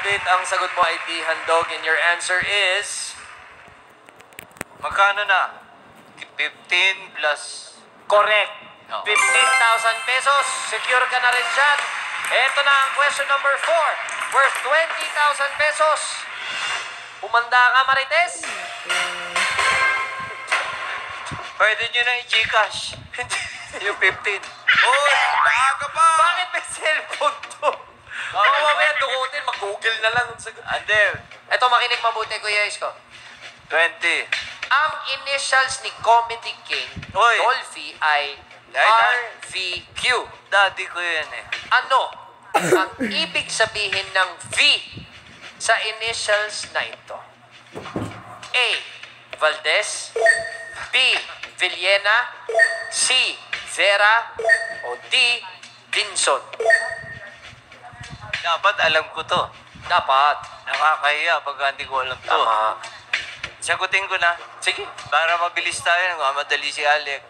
Pitt, ang sagot mo ay di handog and your answer is... Magkano na? 15 plus... Correct. Oo. 15,000 pesos. Secure ka na rin dyan. Ito na ang question number 4. Worth 20,000 pesos. Umanda ka, Marites? Pwede nyo na i-Gcash. yung 15. Oy, maaga pa! Bakit may cellphone to? Baka mamaya dukutin, mag-google na lang. Ande, Ito, makinig mabuti, Kuya Isko. 20. Ang initials ni Comedy King, Oy. Dolphy, ay Ay, da- RVQ. Daddy ko yan eh. Ano ang ibig sabihin ng V sa initials na ito? A. Valdez B. Villena C. Vera o D. Vinson Dapat alam ko to. Dapat. Nakakahiya pag hindi ko alam to. Tama. Sagutin ko na. Sige. Para mabilis tayo, nagmamadali si Alex.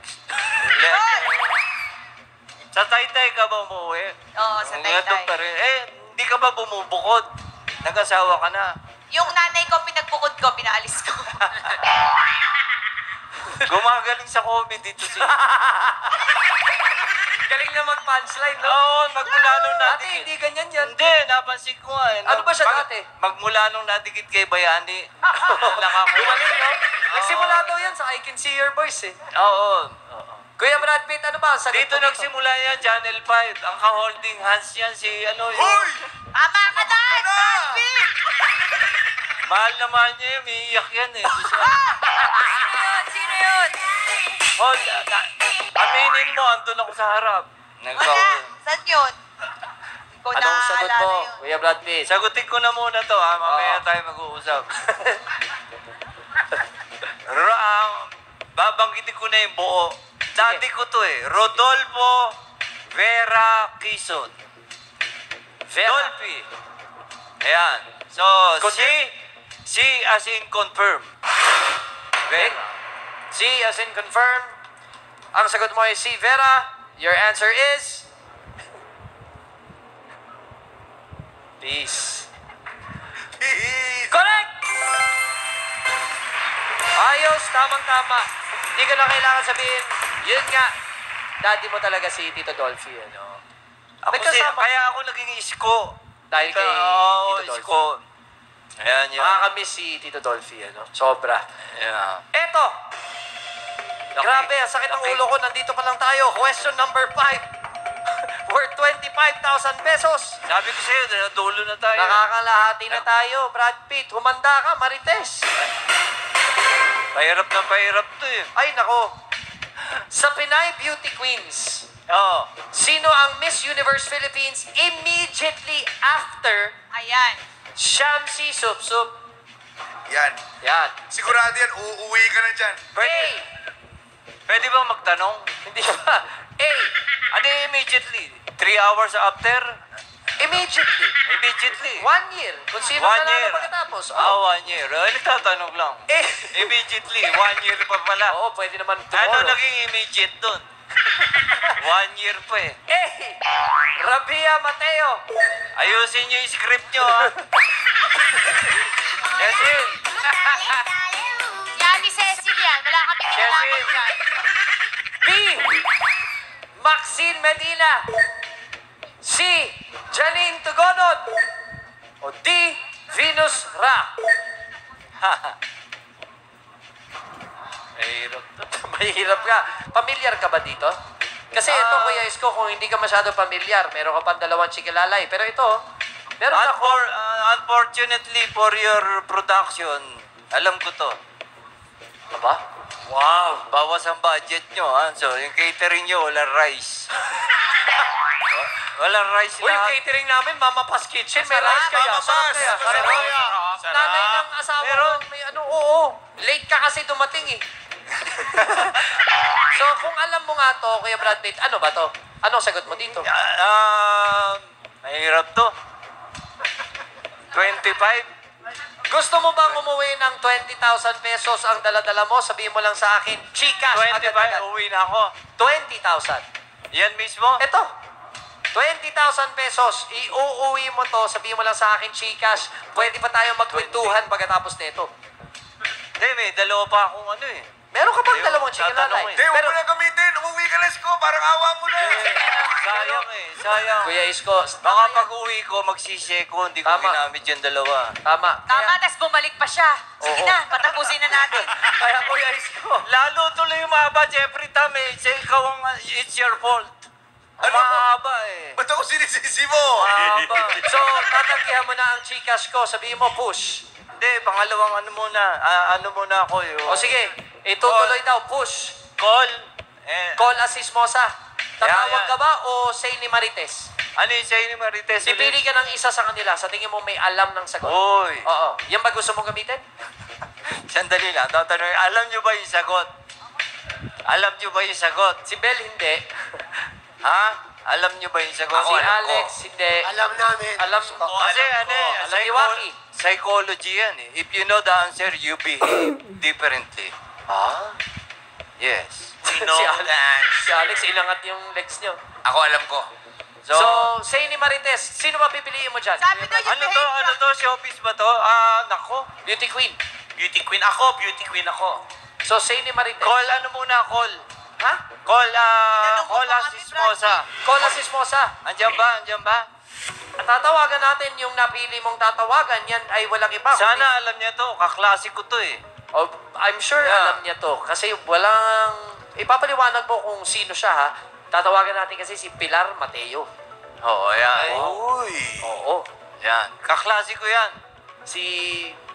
Sa taytay ka ba umuwi? Oo, sa Ang Taytay. pa rin. Eh, hindi ka ba bumubukod? Nag-asawa ka na. Yung nanay ko, pinagbukod ko, pinaalis ko. Gumagaling sa comedy dito si... Galing na mag-punchline, no? Oo, magmula nung Dati nadikit. hindi ganyan yan. Hindi, napansin ko nga. eh. Ano ba siya Mag- dati? Magmula nung nadikit kay Bayani. nakakuha. Gumaling, no? Nagsimula daw yan sa I Can See Your Voice, eh. Oo. oo. Kuya Brad Pitt, ano ba? Sagot Dito mo nagsimula yan, Channel 5. Ang ka-holding hands yan si ano yun. Hoy! Tama ka na! Brad Pitt! Mahal naman niya yun, umiiyak yan eh. Sino yun? Sino yun? Hold, ah, na, aminin mo, andun ako sa harap. Wala. Nagka- Saan yun? Ikaw Anong sagot naaalala mo, yun. Kuya Brad Pitt? Sagutin ko na muna to ha, mamaya Oo. tayo mag-uusap. Ra, babanggitin ko na yung buo. Dati ko to eh, Rodolfo Vera Quezon. Vera. Dolphy. Ayan. So, si, si as in confirm. Vera. C as in confirm. Ang sagot mo ay C, Vera. Your answer is... Peace. Correct! Ayos, tamang-tama. Hindi ko na kailangan sabihin, yun nga, daddy mo talaga si Tito Dolphy, ano? Ako si, kaya ako naging isko. Dahil kay Oo, Tito Dolphy. isko. Ayan yun. Makakamiss si Tito Dolphy, ano? Sobra. Yeah. Eto! Laki. Grabe, ang sakit ng ulo ko. Nandito pa lang tayo. Question number 5. Worth 25,000 pesos. Sabi ko sa'yo, dulo na tayo. Nakakalahati na tayo. Brad Pitt, humanda ka, Marites. Pahirap na pahirap to eh. Ay, nako. Sa Pinay Beauty Queens, Oo. sino ang Miss Universe Philippines immediately after Ayan. Shamsi Supsup? Yan. Yan. Sigurado yan, uuwi ka na dyan. Pwede, A. pwede ba magtanong? Hindi ba? A. Ano yung immediately? Three hours after? Immediately. Immediately. One year. Kung sino One year. pagkatapos. Ah, Oh. one year. Ay, nagtatanong lang. Eh. Immediately. One year pa pala. Oo, pwede naman Ano tomorrow. naging immediate dun? one year pa eh. Eh! Rabia Mateo. Ayusin niyo yung script niyo ha. Kasi, Si Ate Cecil yan. Wala kami kinalaman dyan. B. Maxine Medina. C. Janine Tugonod. O D. Venus Ra. mahirap to. Mahirap ka. Pamilyar ka ba dito? Kasi ito, Ah. Kuya Isko, kung hindi ka masyado pamilyar, meron ka pang dalawang chikilalay. Pero ito, meron ka Unfor, uh, unfortunately for your production, alam ko to. Aba? Wow, bawas ang budget nyo ha. So, yung catering nyo, wala rice. Wa- Walang rice Uy, yung lahat. catering namin, Mama Pas Kitchen, may rice kaya. Mama Pas. kaya. Sarap. Nanay ng asawa ko, may ano, oo. Late ka kasi dumating eh. so, kung alam mo nga to, Kuya Brad Pitt, ano ba to? Anong sagot mo dito? Ah, ah, mahirap to. 25? Gusto mo bang umuwi ng 20,000 pesos ang daladala mo? Sabihin mo lang sa akin, Gcash 25, agad-agad. uwi na ako. 20,000. Yan mismo? Ito. 20,000 pesos. Iuuwi mo to. Sabihin mo lang sa akin, Chicas. Pwede pa tayo magkwentuhan pagkatapos nito. Hindi, may dalawa pa akong ano eh. Meron ka bang dalawang chicken eh. Hindi, huwag Pero, mo na gamitin. Umuwi ka na, Isko. Parang awa mo na. Sayang eh, sayang. Kuya Isko, Baka pag uwi ko, magsisye ko, hindi ko Tama. ginamit yung dalawa. tama. Tama, Kaya, tas bumalik pa siya. Sige Oo. na, patapusin na natin. kaya Kuya Isko, Lalo tuloy yung mahaba, Jeffrey Tam eh. Siya ikaw ang, it's your fault. Ano? Mahaba eh. Ba't ako sinisisi mo? Mahaba. So, tatanggihan mo na ang chikas ko. Sabihin mo, push. Hindi, pangalawang ano muna, ah, ano muna ako yun. O sige, itutuloy daw, push. Call. Eh, Call assist mo sa. Tatawag Yeah, yeah. ka ba o say ni Marites? ano yung sa'yo ni Marites? Pipili ka ng isa sa kanila. Sa tingin mo may alam ng sagot. Uy, Oo. Yan ba gusto mong gamitin? sandali lang. Tatanungin, alam nyo ba yung sagot? Alam nyo ba yung sagot? Si Bel, hindi. Ha? Alam nyo ba yung sagot? si Alex, hindi. Alam namin. Alam ko. Kasi ano eh, Alam ni psycho- Waki. psychology yan eh. If you know the answer, you behave differently. Ah? Yes. si, Alex, si Alex, ilangat yung legs niyo. Ako alam ko. So, So, say ni Marites, sino ba pipiliin mo dyan? Sabi daw yung ano to? Ano to? Showbiz ba to? Ah, nako. Beauty queen. Beauty queen ako. Beauty queen ako. So, say ni Marites. Call ano muna? Call. Ha? Call, ah, ko call as Sismosa. Call mo sa. Andiyan ba? Andiyan ba? At tatawagan natin yung napili mong tatawagan. Yan ay walang iba. Sana alam niya to. Kaklase ko to eh. Oh, I'm sure Yeah. alam niya to. Kasi walang... Ipapaliwanag mo kung sino siya, ha? Tatawagan natin kasi si Pilar Mateo. Oo, yan. Uy. Oo. Yan. Kaklase ko yan. Si...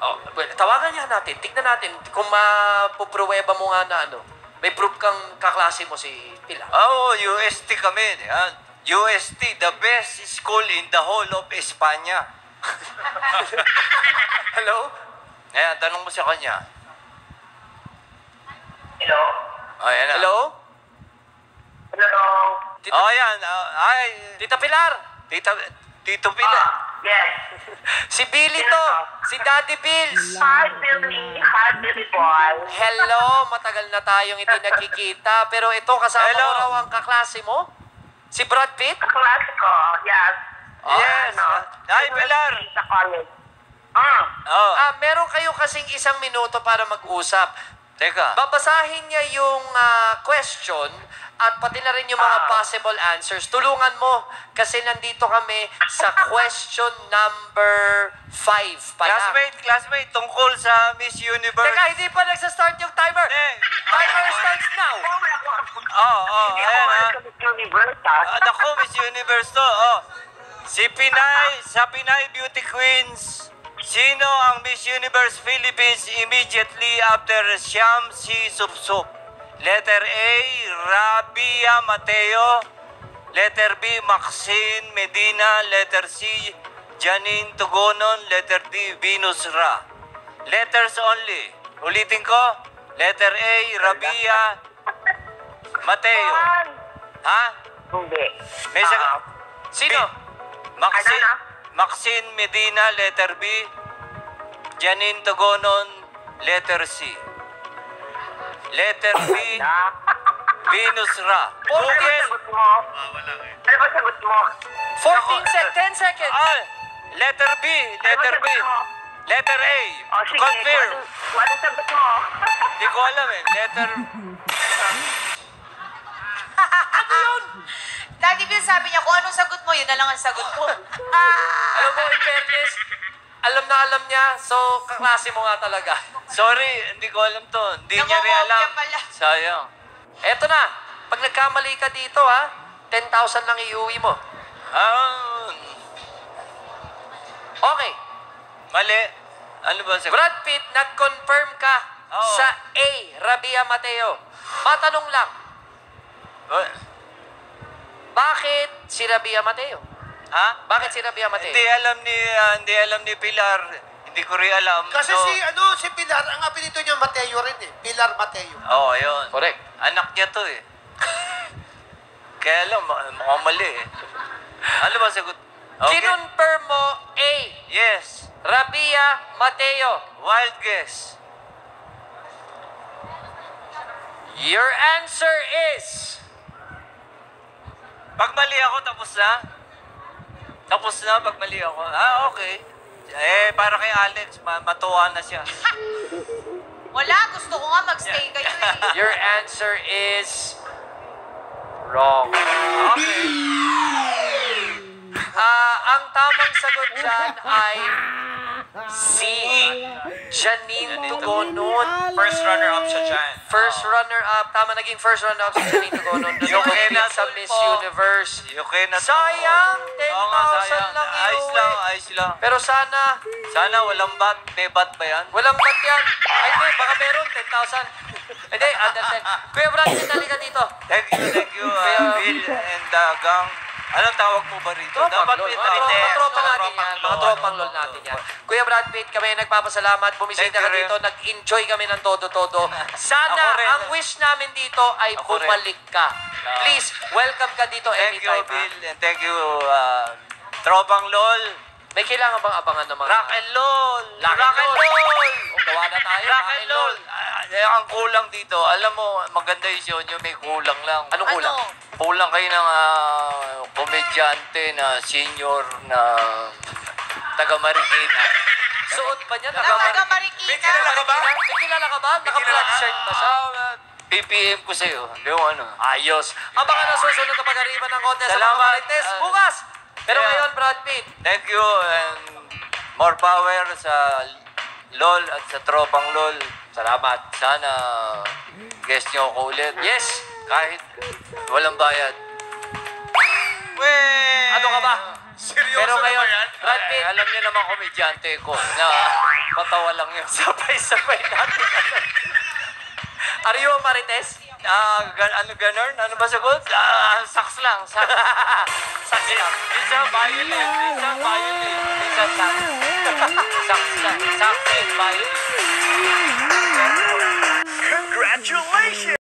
Oh, well, tawagan niya natin. Tignan natin kung mapupruweba mo nga na ano. May proof kang kaklase mo si Pilar. Oo, UST kami. Yan. UST, the best school in the whole of Espanya. Hello? Ayan, tanong mo sa kanya. Hello? Ayan na. Hello? Hello? Tita, Oh, yan. Ah, ay, Tita Pilar! tita, Tito Pila. Ah, yes. Si Billy to! Si Daddy Bills! Hi, Billy. Hi, Billy boy. Hello! Matagal na tayong hindi nagkikita. Pero ito, kasama Hello. mo raw ang kaklase mo? Si Brad Pitt? Kaklase ko, yes. yes. Ano? Ay, Pilar. Sa college. Ah, Oh, Ah, meron kayo kasing isang minuto para mag-usap. Teka. Babasahin niya yung ah, question at pati na rin yung mga Ah. possible answers. Tulungan mo kasi nandito kami sa question number 5 pa lang. Classmate, classmate, tungkol sa Miss Universe. Teka, hindi pa nagsa-start yung timer. Eh, Timer starts now. Oo, oh, hindi ayan ako ha. sa Miss Universe, ha? Ah, naku, Miss Universe to. Oh. Si Pinay, sa Pinay Beauty Queens, sino ang Miss Universe Philippines immediately after Siam si Supsup? Letter A, Rabia Mateo. Letter B, Maxine Medina. Letter C, Janine Tugonon. Letter D, Venus Ra. Letters only. Ulitin ko. Letter A, Rabia Mateo. Ha? Hindi. May Ah, sagot. Sino? Maxine, Ano na? Maxine Medina, letter B. Janine Togonon, letter C. Letter B, ah. Venus Ra. Ano Google. Ano ba sagot mo? 14 sec 10 seconds. Ah, letter B, letter B. Letter A, Oh, sige. confirm. Kung ano, ano sagot mo? Di ko alam eh. Letter, Daddy Bill sabi niya, kung anong sagot mo, yun na lang ang sagot ko. Ah! Alam mo, in fairness, alam na alam niya, so kaklase mo nga talaga. sorry, hindi ko alam to. Hindi niya rin alam. Nangongopya pala. Sayang. Eto na, pag nagkamali ka dito ha, 10,000 lang iuwi mo. Ah, Okay, mali. Ano ba sagot? Brad Pitt, nag-confirm ka Oo. sa A, Rabia Mateo. Matanong lang, Oh, bakit si Rabia Mateo? Ha? Bakit si Rabia Mateo? Hindi alam ni ah, hindi alam ni Pilar. Hindi ko rin alam. Kasi So, si, ano, si Pilar, ang apelito niya Mateo rin eh. Pilar Mateo. Oo, oh, yun. Correct. Anak niya to eh. Kaya lang, ma- mukhang mali eh. Ano ba sagot? Okay. Kinonfirm mo A, Yes. Rabia Mateo. Wild guess. Your answer is... Pag mali ako, tapos na? Tapos na pag mali ako. Ah, okay. Eh, para kay Alex, ma- matuwa na siya. Wala, gusto ko nga magstay kayo eh. Your answer is wrong. Okay. Ang tamang sagot dyan ay C. Janine Tugonon. First runner-up siya dyan. First runner-up. Tama, naging first runner-up si Janine Tugonon. Yung sa kena sa Miss. Universe. Okay na. Sayang! Oo nga, 10,000 sayang. lang Ayos iuwi. lang, ayos lang. Pero sana, Sana walang bat. May bat ba yan? walang bat yan. Ay, hindi, baka meron, 10,000. Hindi, under 10. Kuya Brad, halika dito. Thank you, thank you, uh, Bill and uh, Gang. Anong tawag mo ba rito? Tropang lol. may Mga tawag. mga tropa natin yan. Mga lol. tropang lol natin yan. Kuya Brad Pitt, kami ay nagpapasalamat. Bumisita ka dito. Nag-enjoy kami ng todo-todo. Sana ang wish namin dito ay Ako bumalik ka. Please, welcome ka dito Thank you, anytime. Bill, and thank you, uh, Tropang LOL. May kailangan bang abangan ng mga... Rock and LOL. Rock and roll! O, gawa na tayo. Rock and LOL. Eh, ang kulang dito, alam mo, maganda yung show nyo, may kulang lang. Anong kulang? Ano? Kulang kayo ng ah, komedyante na senior na taga Marikina. Suot ba niya? Ang taga Naka- Marikina. May kilala ka ba? May kilala ka ba? Naka-black shirt ba siya? Ah, PPM ko sa'yo. Yung ano. Ayos. Abangan ang susunod na pag-ariban ng contest sa mga Salamat. Marites Ah, bukas. Pero yeah. ngayon, Brad Pitt, Thank you and more power sa LOL at sa tropang LOL. Salamat. Sana guest nyo ako ulit. yes, Kahit walang bayad. Weh! ano ka ba? Seryoso Pero na ba ngayon, yan? Eh, alam niyo naman komedyante ko na patawa lang yun. sabay-sabay natin. Are you a Marites? Ah, gan ano ganun? Ano ba sagot? Ah, saks lang. Saks. Saksi lang. Minsan violent. Minsan violent. Minsan saks. Saks lang. Saks and violent. Congratulations!